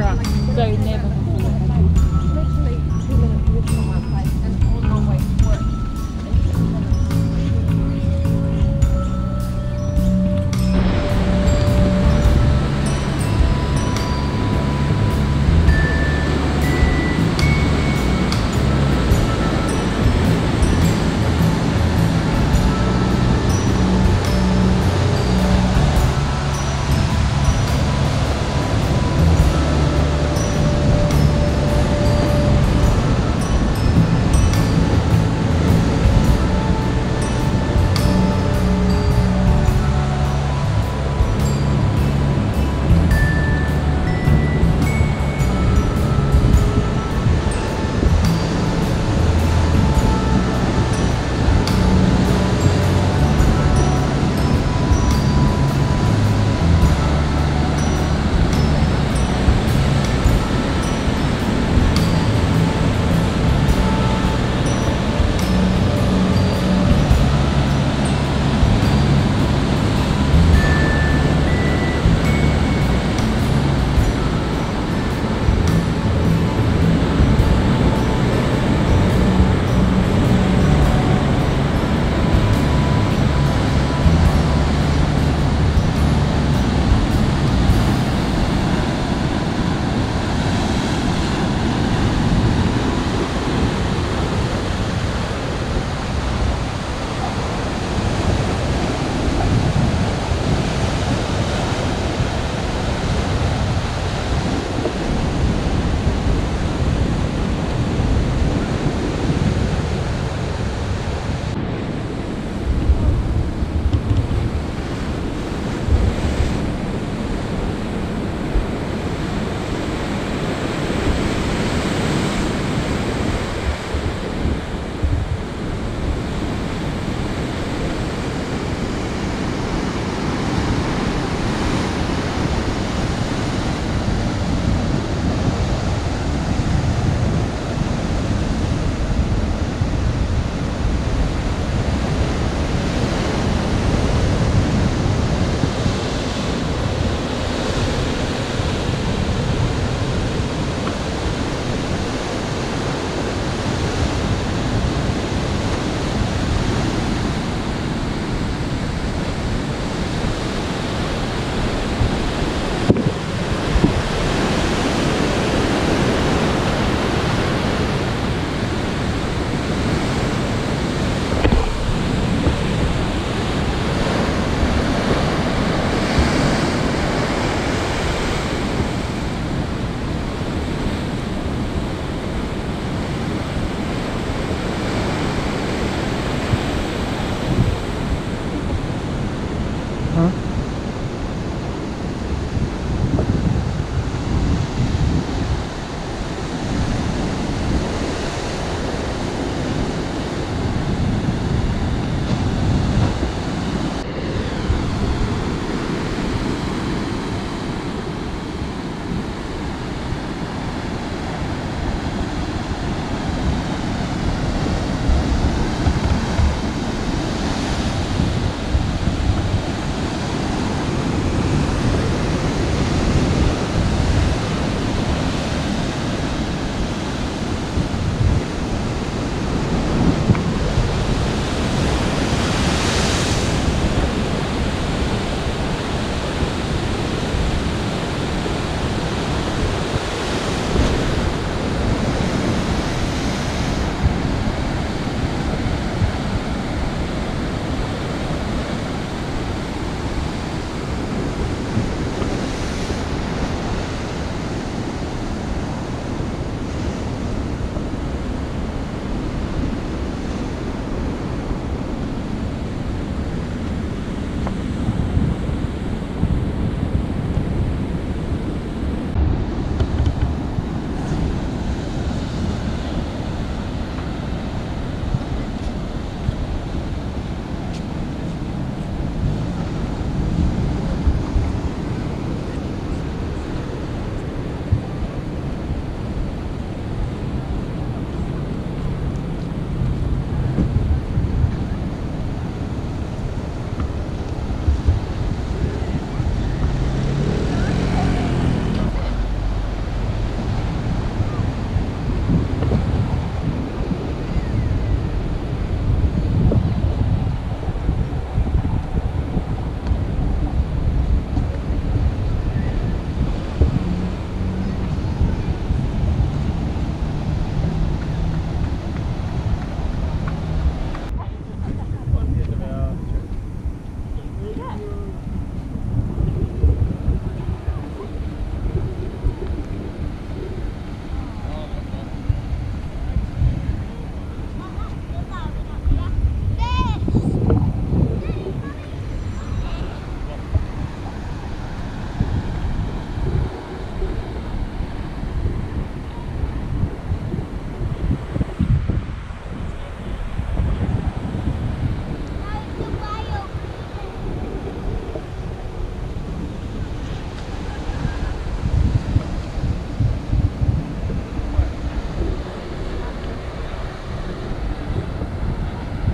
across, so never